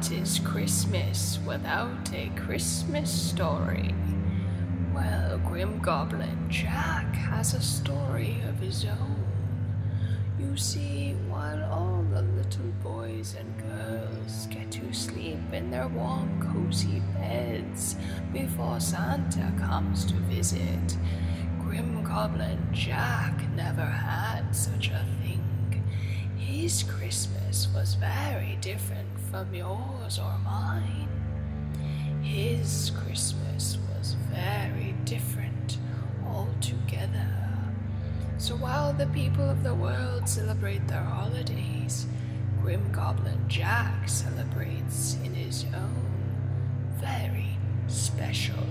What is Christmas without a Christmas story? Well, Grim Goblin Jack has a story of his own. You see, while all the little boys and girls get to sleep in their warm, cozy beds before Santa comes to visit, Grim Goblin Jack never had such a thing. His Christmas was very different from yours or mine. His Christmas was very different altogether. So while the people of the world celebrate their holidays, Grim Goblin Jack celebrates in his own very special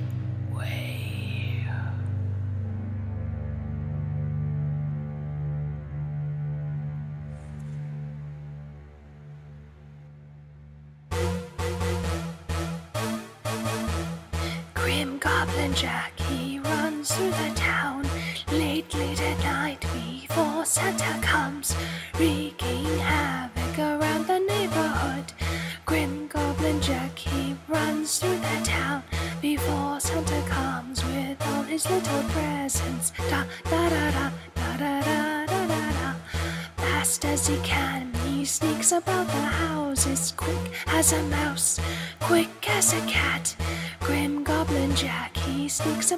way. Jack, he runs through the town late, late at night before Santa comes, wreaking havoc around the neighborhood. Grim Goblin Jack, he runs through the town before Santa comes with all his little presents. Da da da da da da da da da da. Fast as he can, he sneaks about the houses, quick as a mouse,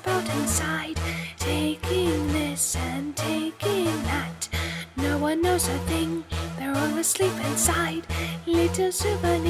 about inside, taking this and taking that. No one knows a thing, they're all asleep inside. Little souvenirs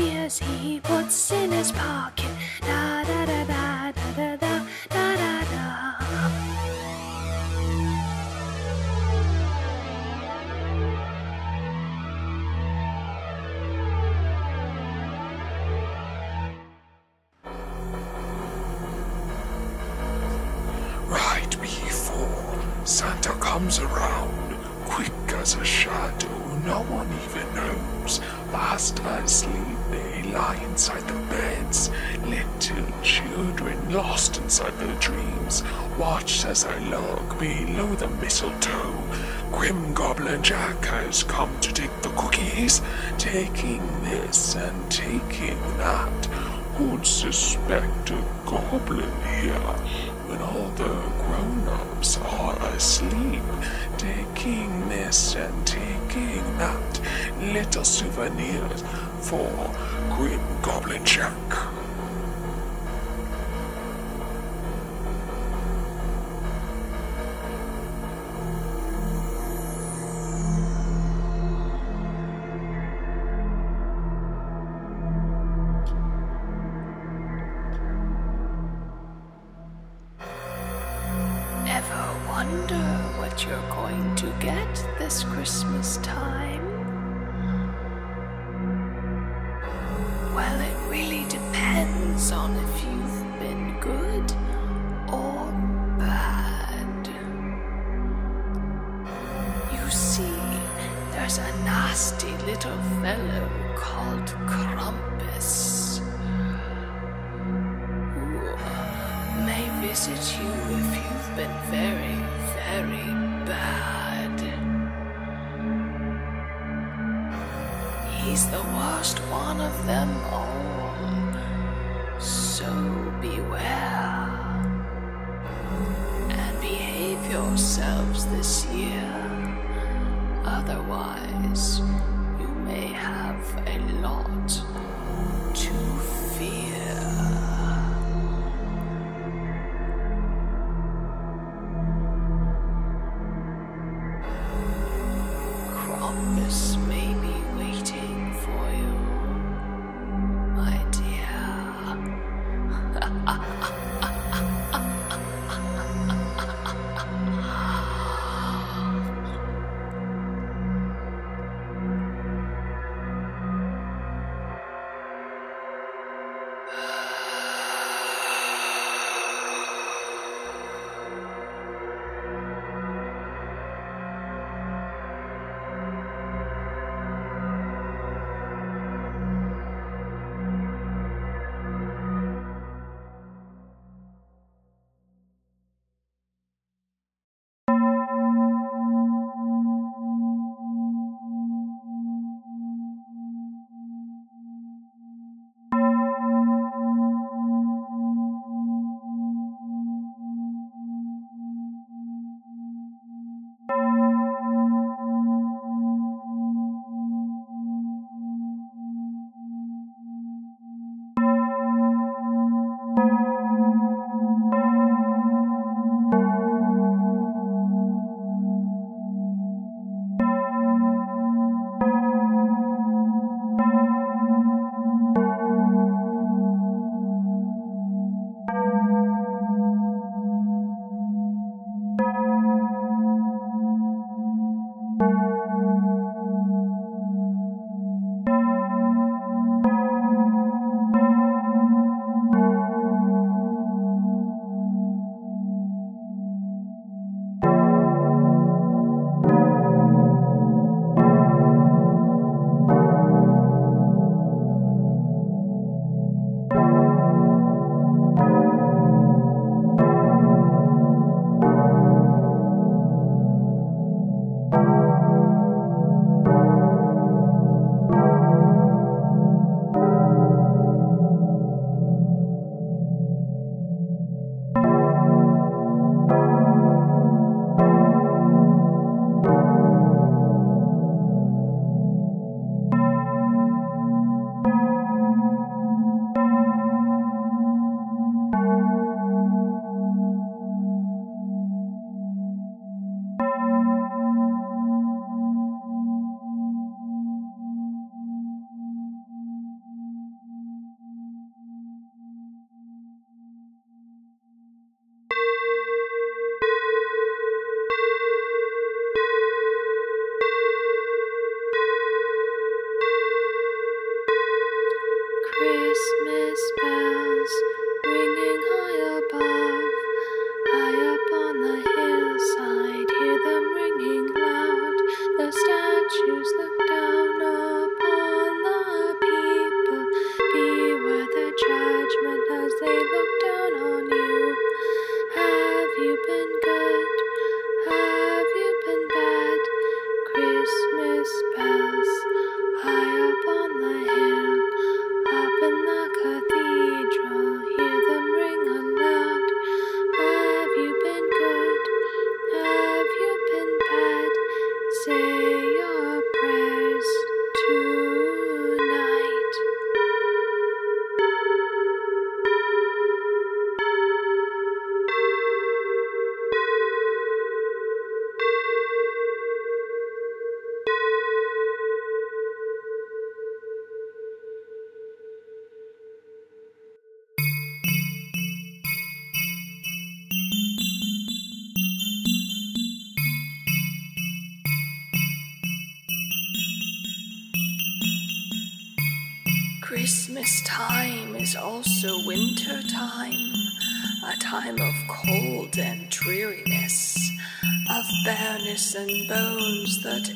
that. Who'd suspect a goblin here when all the grown-ups are asleep, taking this and taking that? Little souvenirs for Grim Goblin Jack.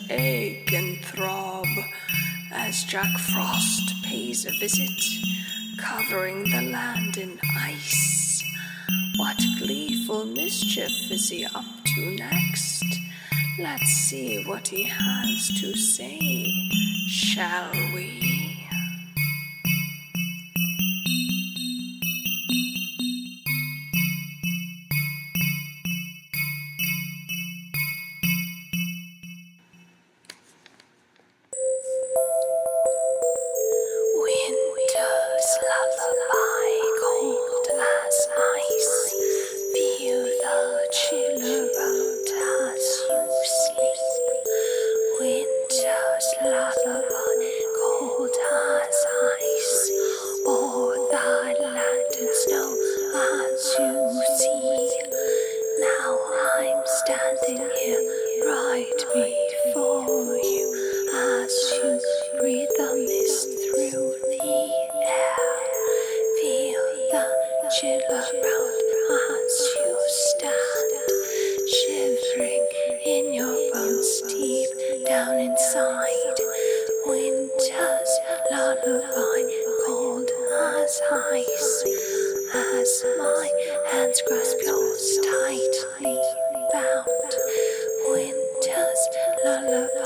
Ache and throb, as Jack Frost pays a visit, covering the land in ice. What gleeful mischief is he up to next? Let's see what he has to say, shall we? Lullaby,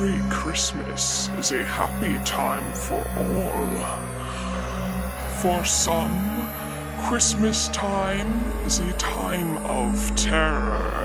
every Christmas is a happy time for all. For some, Christmas time is a time of terror.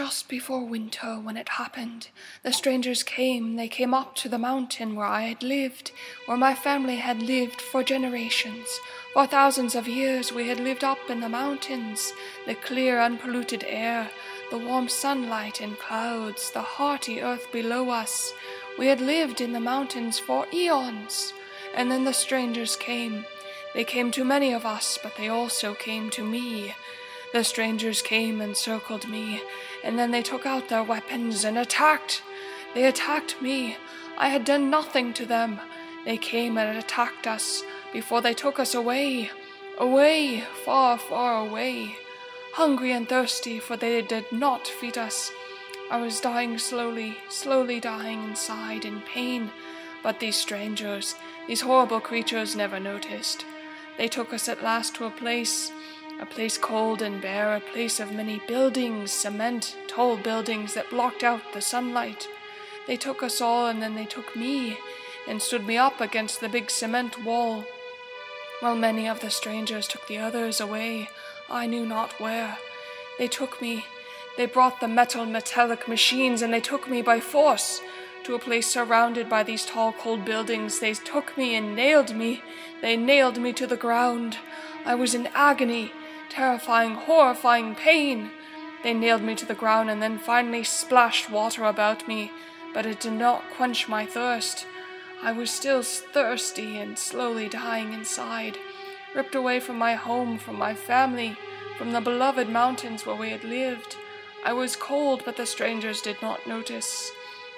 Just before winter when it happened. The strangers came. They came up to the mountain where I had lived, where my family had lived for generations. For thousands of years we had lived up in the mountains, the clear, unpolluted air, the warm sunlight and clouds, the hearty earth below us. We had lived in the mountains for eons. And then the strangers came. They came to many of us, but they also came to me. The strangers came and circled me, and then they took out their weapons and attacked. They attacked me. I had done nothing to them. They came and attacked us before they took us away. Away, far, far away. Hungry and thirsty, for they did not feed us. I was dying slowly, slowly dying inside in pain. But these strangers, these horrible creatures, never noticed. They took us at last to a place, a place cold and bare, a place of many buildings, cement, tall buildings that blocked out the sunlight. They took us all, and then they took me, and stood me up against the big cement wall, while many of the strangers took the others away, I knew not where. They took me, they brought the metal metallic machines, and they took me by force to a place surrounded by these tall, cold buildings. They took me and nailed me. They nailed me to the ground. I was in agony, terrifying, horrifying pain. They nailed me to the ground and then finally splashed water about me, but it did not quench my thirst. I was still thirsty and slowly dying inside, ripped away from my home, from my family, from the beloved mountains where we had lived. I was cold, but the strangers did not notice.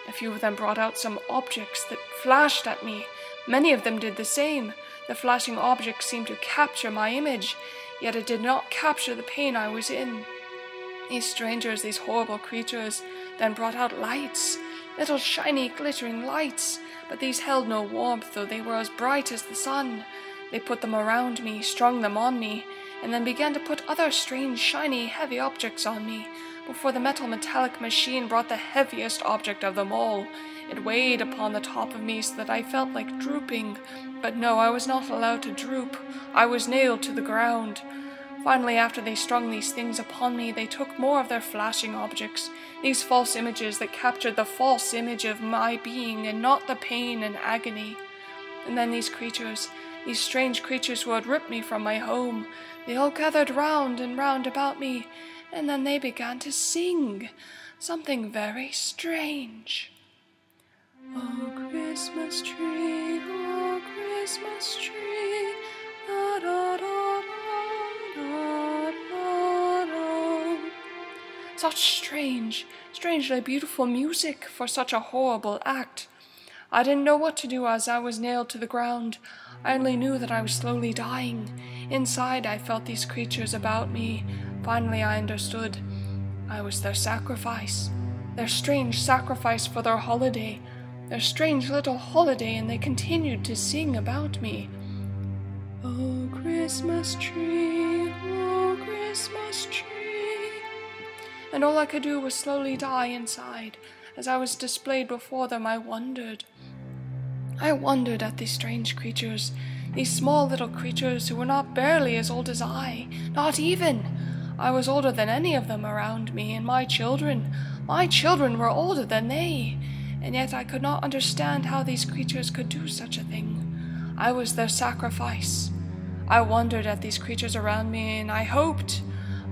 A few of them brought out some objects that flashed at me. Many of them did the same. The flashing objects seemed to capture my image, yet it did not capture the pain I was in. These strangers, these horrible creatures, then brought out lights, little shiny, glittering lights, but these held no warmth, though they were as bright as the sun. They put them around me, strung them on me, and then began to put other strange, shiny, heavy objects on me before the metal metallic machine brought the heaviest object of them all. It weighed upon the top of me so that I felt like drooping, but no, I was not allowed to droop. I was nailed to the ground. Finally, after they strung these things upon me, they took more of their flashing objects, these false images that captured the false image of my being and not the pain and agony. And then these creatures, these strange creatures who had ripped me from my home, they all gathered round and round about me, and then they began to sing something very strange. Oh, Christmas tree, oh, Christmas tree, da da da da da da. Such strange, strangely beautiful music for such a horrible act. I didn't know what to do as I was nailed to the ground. I only knew that I was slowly dying. Inside, I felt these creatures about me, Finally, I understood. I was their sacrifice, their strange sacrifice for their holiday, their strange little holiday, and they continued to sing about me. Oh, Christmas tree, oh, Christmas tree. And all I could do was slowly die inside. As I was displayed before them, I wondered. I wondered at these strange creatures, these small little creatures who were not barely as old as I, not even. I was older than any of them around me, and my children, my children were older than they, and yet I could not understand how these creatures could do such a thing. I was their sacrifice. I wondered at these creatures around me, and I hoped,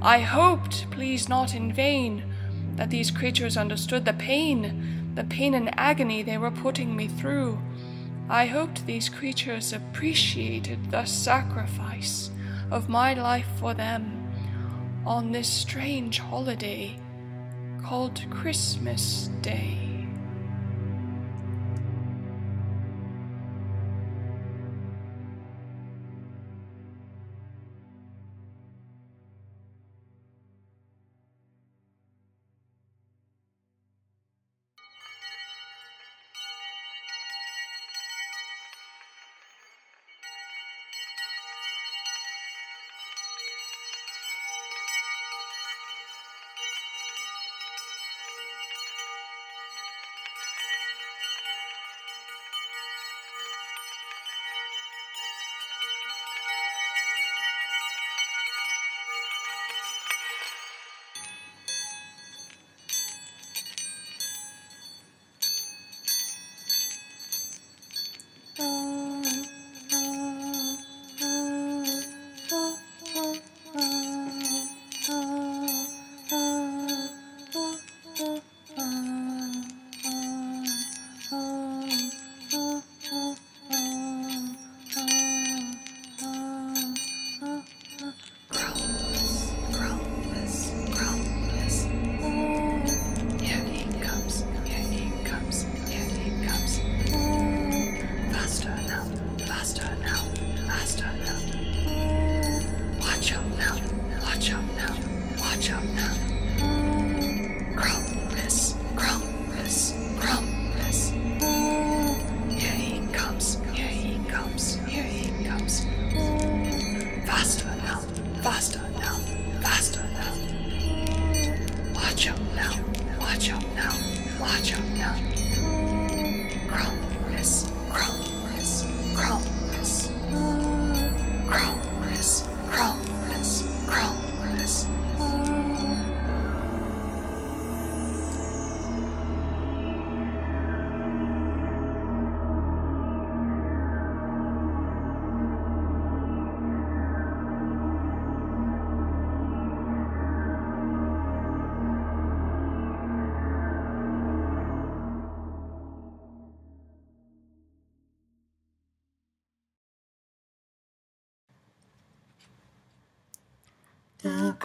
I hoped, please not in vain, that these creatures understood the pain, the pain and agony they were putting me through. I hoped these creatures appreciated the sacrifice of my life for them on this strange holiday called Christmas Day.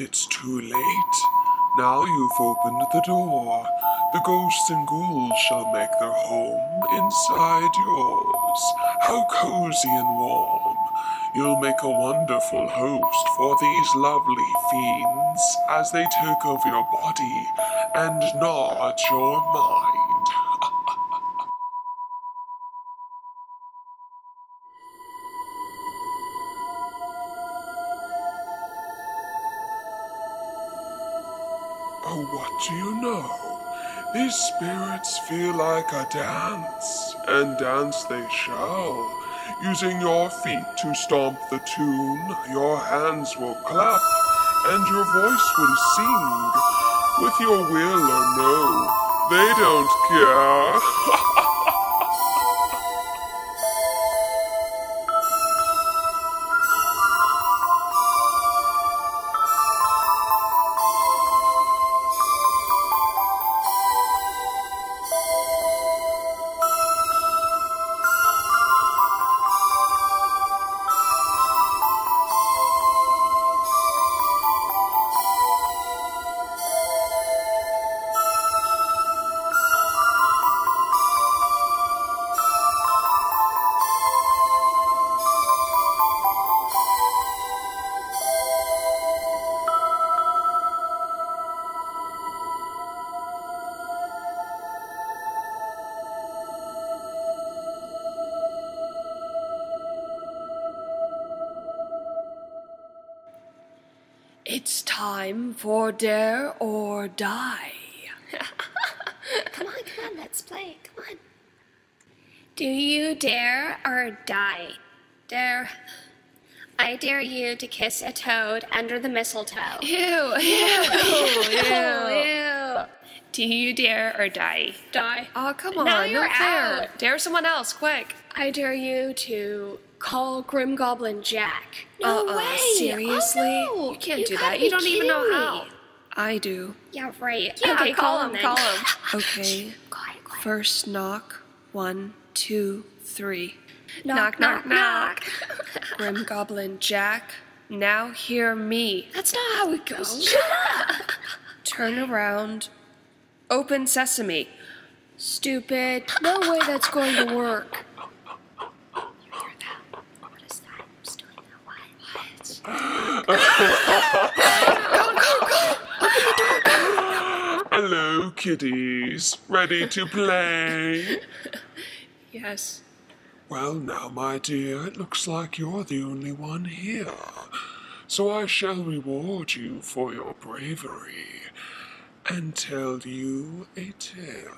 It's too late. Now you've opened the door. Ghosts and ghouls shall make their home inside yours. How cozy and warm. You'll make a wonderful host for these lovely fiends as they take over your body and gnaw at your mind. Oh, what do you know? These spirits feel like a dance, and dance they shall. Using your feet to stomp the tune, your hands will clap, and your voice will sing. With your will or no, they don't care. It's time for Dare or Die. Come on, come on, let's play. Come on. Do you dare or die? Dare. I dare you to kiss a toad under the mistletoe. Ew, ew, ew. Ew. Do you dare or die? Die. Oh, come on. Now no you're fair. out. Dare someone else, quick. I dare you to call Grim Goblin Jack. No Uh-uh, way. Oh, seriously? Oh, no. You can't You do that. You don't even know kidding how. me. I do. Yeah, right. Yeah, okay, call him, then. call him. Okay. Quiet, quiet. First knock. One, two, three. Knock, knock, knock. Grim Goblin Jack, now hear me. That's not how it goes. Turn around. Open sesame. Stupid. No way that's going to work. You hear that? What is that? Who's doing that? What? Hello, kiddies. Ready to play? Yes. Well, now, my dear, it looks like you're the only one here. So I shall reward you for your bravery and tell you a tale.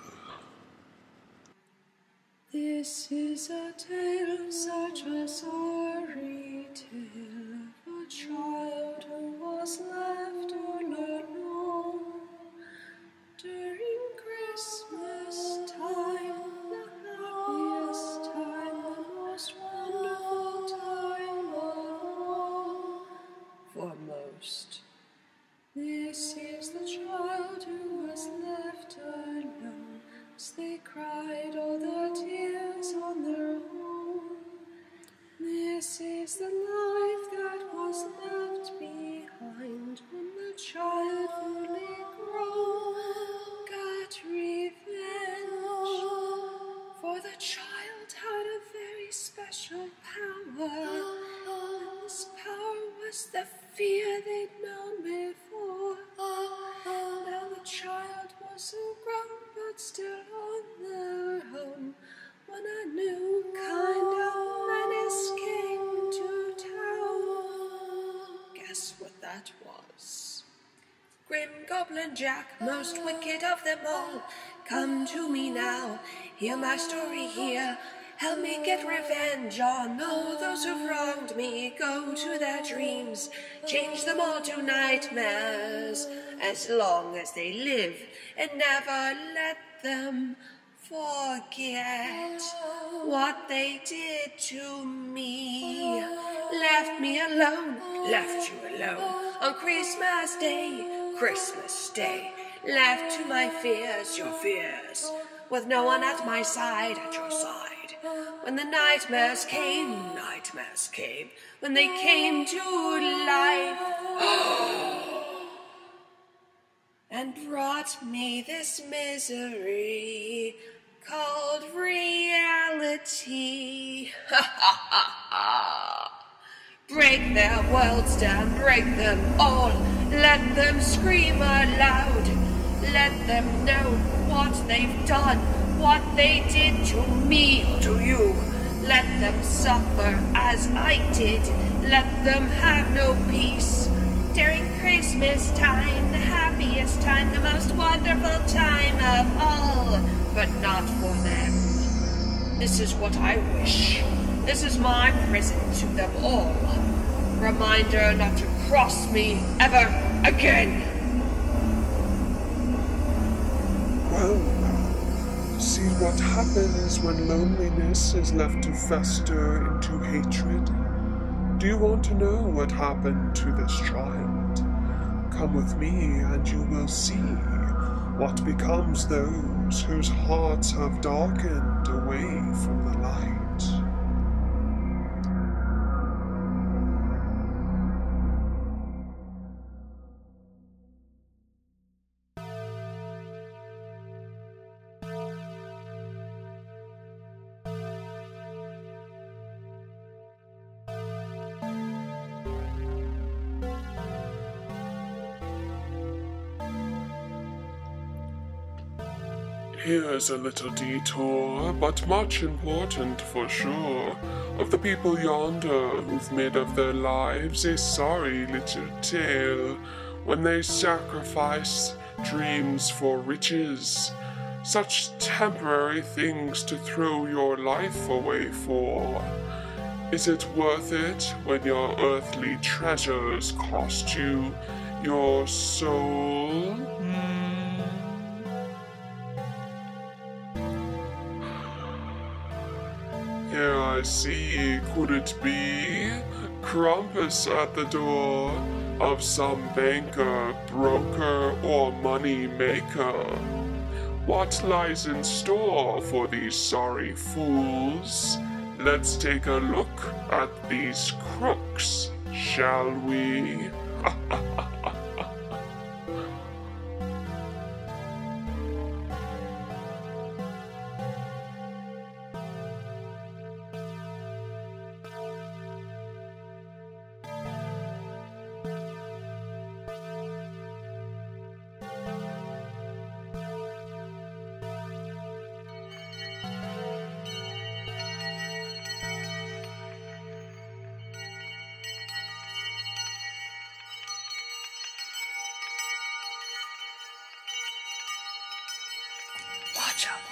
This is a tale, such a sorry tale of a child who was left most wicked of them all, come to me now, hear my story here. Help me get revenge on all those who've wronged me. Go to their dreams, change them all to nightmares, as long as they live, and never let them forget what they did to me. Left me alone, left you alone on Christmas Day, Christmas Day. Left to my fears, your fears, with no one at my side, at your side. When the nightmares came, nightmares came, when they came to life. and brought me this misery called reality. break their worlds down, break them all, let them scream aloud, let them know what they've done, what they did to me, to you. Let them suffer as I did, let them have no peace. During Christmas time, the happiest time, the most wonderful time of all, but not for them. This is what I wish. This is my present to them all. Reminder not to cross me ever again. Well, see what happens when loneliness is left to fester into hatred. Do you want to know what happened to this child? Come with me and you will see what becomes those whose hearts have darkened away from the light. A little detour, but much important for sure, of the people yonder who've made of their lives a sorry little tale when they sacrifice dreams for riches. Such temporary things to throw your life away for. Is it worth it when your earthly treasures cost you your soul? I see, could it be Krampus at the door of some banker, broker, or money maker? What lies in store for these sorry fools? Let's take a look at these crooks, shall we? Watch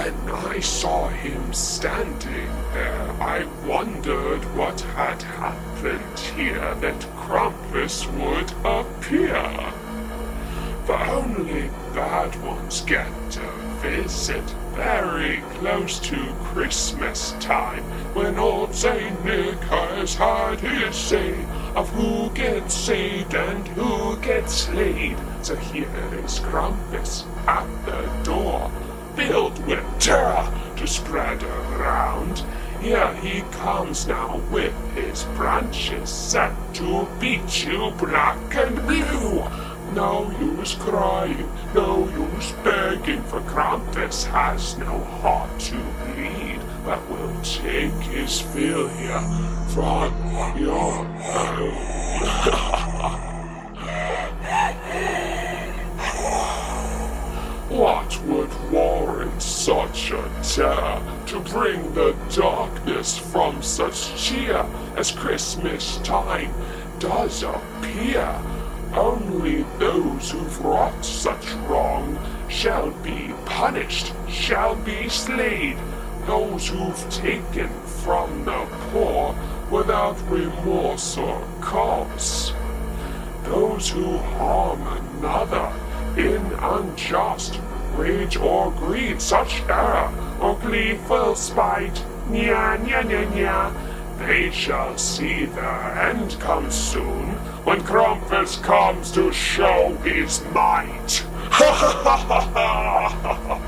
When I saw him standing there, I wondered what had happened here that Krampus would appear. but only bad ones get to visit. Very close to Christmas time, when old Saint Nick has had his say of who gets saved and who gets slayed. So here is Krampus at the door, filled with terror to spread around. Here he comes now with his branches set to beat you black and blue. No use crying, no use begging, for Krampus has no heart to bleed, but will take his fill here from your What would warrant such a terror to bring the darkness from such cheer as Christmas time does appear? Only those who've wrought such wrong shall be punished, shall be slayed. Those who've taken from the poor without remorse or cause. Those who harm another in unjust rage or greed, such error or gleeful spite, nya nya nya nya, they shall see their end come soon when Krampus comes to show his might. Ha ha ha ha ha!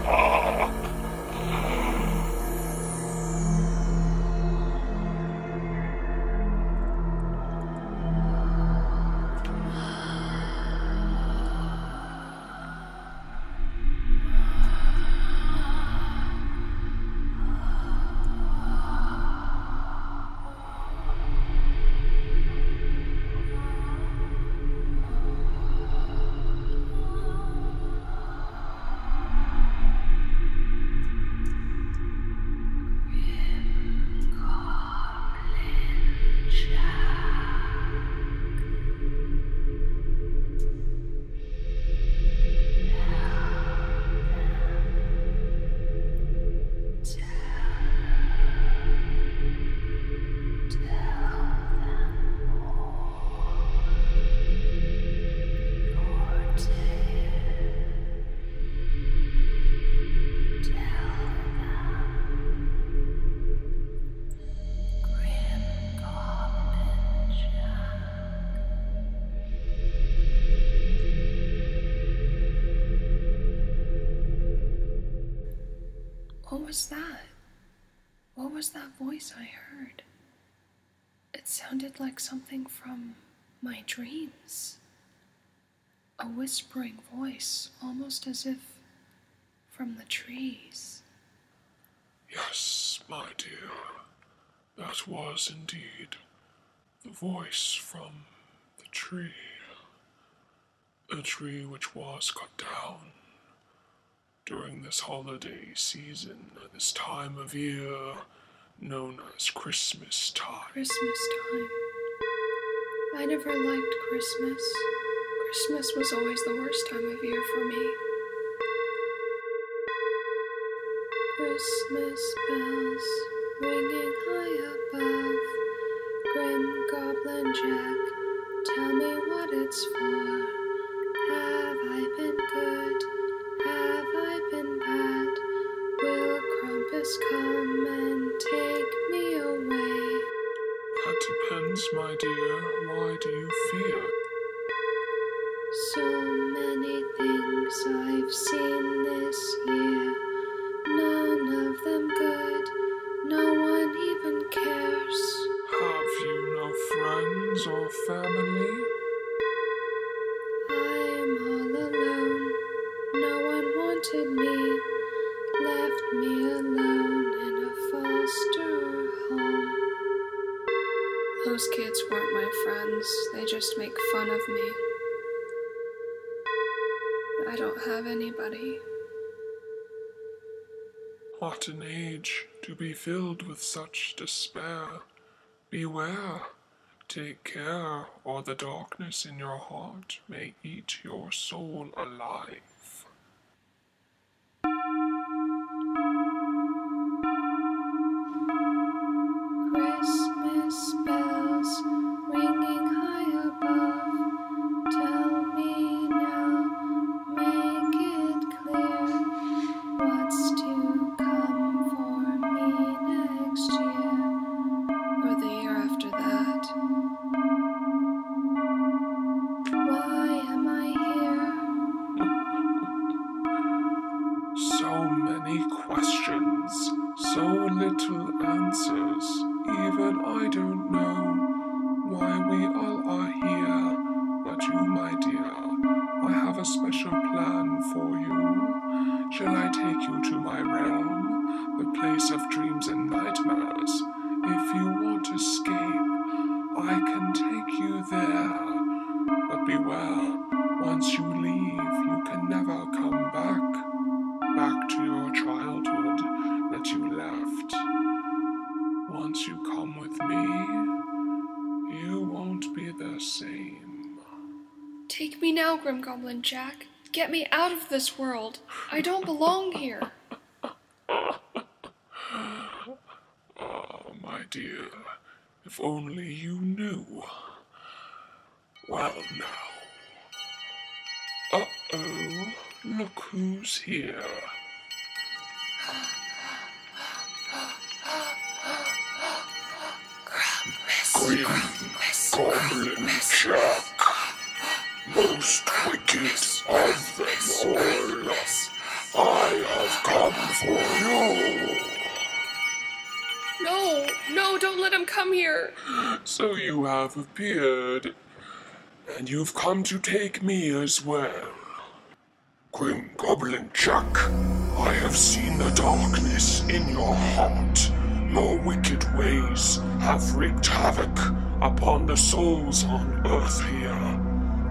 Was that? What was that voice I heard? It sounded like something from my dreams. A whispering voice, almost as if from the trees. Yes, my dear, that was indeed the voice from the tree. A tree which was cut down during this holiday season, this time of year known as Christmas time. Christmas time. I never liked Christmas. Christmas was always the worst time of year for me. Christmas bells ringing high above. Grim Goblin Jack, tell me what it's for. Have I been good? Have I been bad? Will Krampus come and take me away? That depends, my dear. Why do you fear? So many things I've seen this year, none of them good, no one even cares. Have you no friends or family? Me, left me alone in a foster home. Those kids weren't my friends, they just make fun of me. I don't have anybody. What an age to be filled with such despair. Beware, take care, or the darkness in your heart may eat your soul alive. there, but beware, once you leave, you can never come back, back to your childhood that you left. Once you come with me, you won't be the same. Take me now, Grim Goblin Jack. Get me out of this world. I don't belong here. oh, my dear, if only you knew. Well, now. Uh oh, look who's here. Grim Goblin Jack, most wicked of them all. I have come for you. No, no, don't let him come here. So you have appeared, and you've come to take me as well. Grim Goblin Jack, I have seen the darkness in your heart. Your wicked ways have wreaked havoc upon the souls on earth here.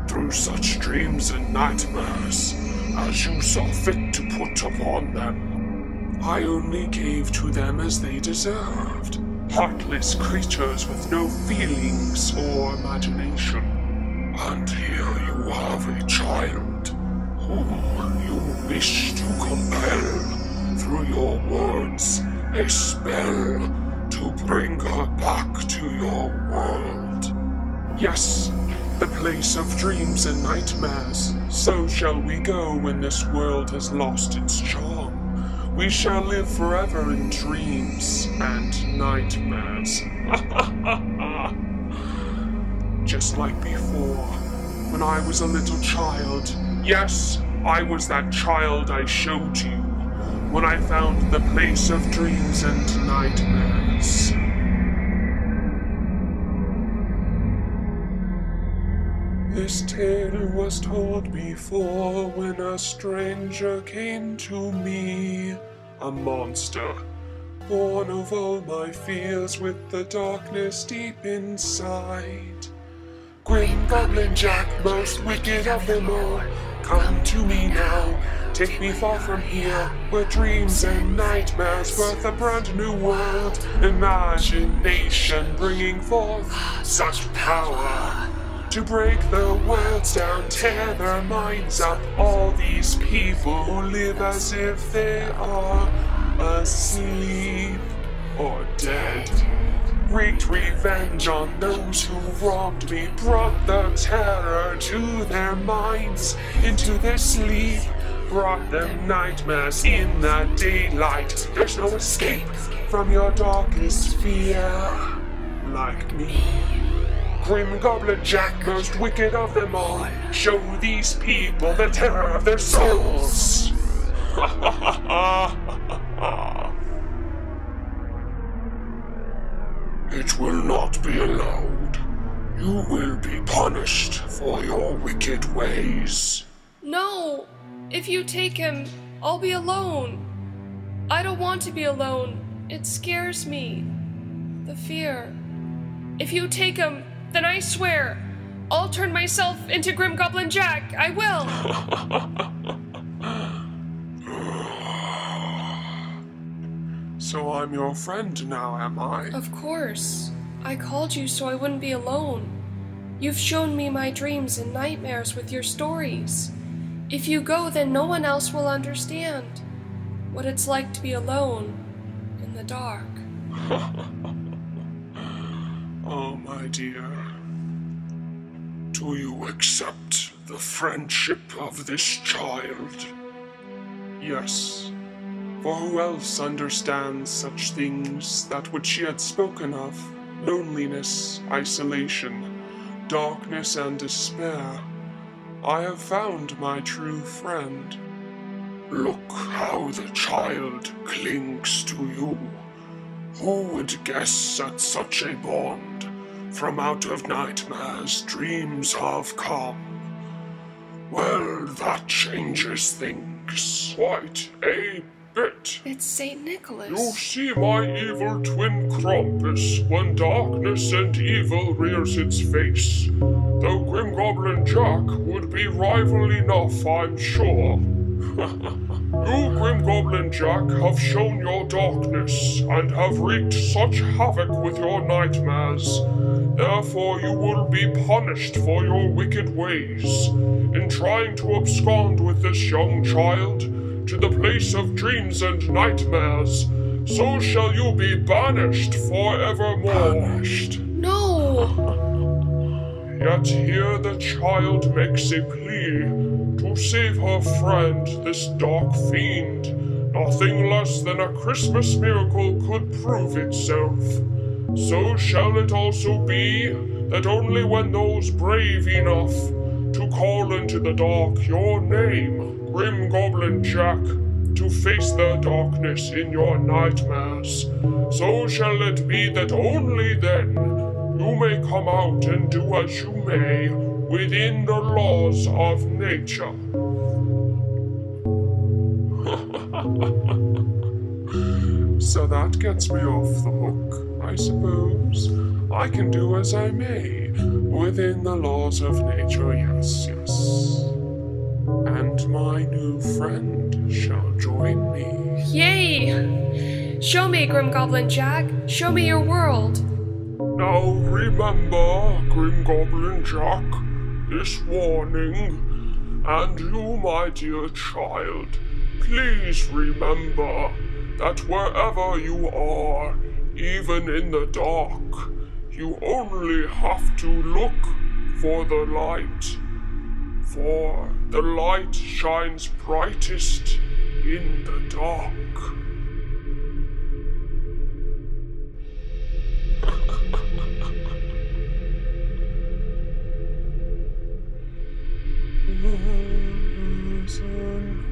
Through such dreams and nightmares as you saw fit to put upon them. I only gave to them as they deserved. Heartless creatures with no feelings or imagination. And here you have a child whom you wish to compel through your words a spell to bring her back to your world. Yes, the place of dreams and nightmares. So shall we go when this world has lost its charm. We shall live forever in dreams and nightmares. Just like before, when I was a little child. Yes, I was that child I showed you when I found the place of dreams and nightmares. This tale was told before when a stranger came to me, a monster, born of all my fears with the darkness deep inside. Grim Goblin Jack, most wicked of them all, come to me now. Take me far from here, where dreams and nightmares birth a brand new world. Imagination bringing forth such power to break the worlds down, tear their minds up. All these people who live as if they are asleep or dead. Wreaked revenge on those who wronged me, brought the terror to their minds, into their sleep, brought them nightmares in the daylight. There's no escape from your darkest fear, like me. Grim Goblin Jack, most wicked of them all, show these people the terror of their souls. it will not be allowed. You will be punished for your wicked ways. No, if you take him, I'll be alone. I don't want to be alone. It scares me. The fear. If you take him, then I swear, I'll turn myself into Grim Goblin Jack. I will. So I'm your friend now, am I? Of course. I called you so I wouldn't be alone. You've shown me my dreams and nightmares with your stories. If you go, then no one else will understand what it's like to be alone in the dark. oh, my dear. Do you accept the friendship of this child? Yes. For who else understands such things that which she had spoken of loneliness, isolation, darkness, and despair? I have found my true friend. Look how the child clings to you. Who would guess at such a bond? From out of nightmares, dreams have come. Well, that changes things quite a bit. It's St. Nicholas. You see my evil twin Krampus when darkness and evil rears its face. Though Grim Goblin Jack would be rival enough, I'm sure. you, Grim Goblin Jack, have shown your darkness and have wreaked such havoc with your nightmares Therefore, you will be punished for your wicked ways. In trying to abscond with this young child to the place of dreams and nightmares, so shall you be banished forevermore. Banished? No! Yet here the child makes a plea to save her friend, this dark fiend. Nothing less than a Christmas miracle could prove itself. So shall it also be that only when those brave enough to call into the dark your name, Grim Goblin Jack, to face the darkness in your nightmares, so shall it be that only then you may come out and do as you may within the laws of nature. so that gets me off the hook. I suppose. I can do as I may, within the laws of nature, yes, yes. And my new friend shall join me. Yay! Show me, Grim Goblin Jack. Show me your world. Now remember, Grim Goblin Jack, this warning. And you, my dear child, please remember that wherever you are, even in the dark, you only have to look for the light. For the light shines brightest in the dark. to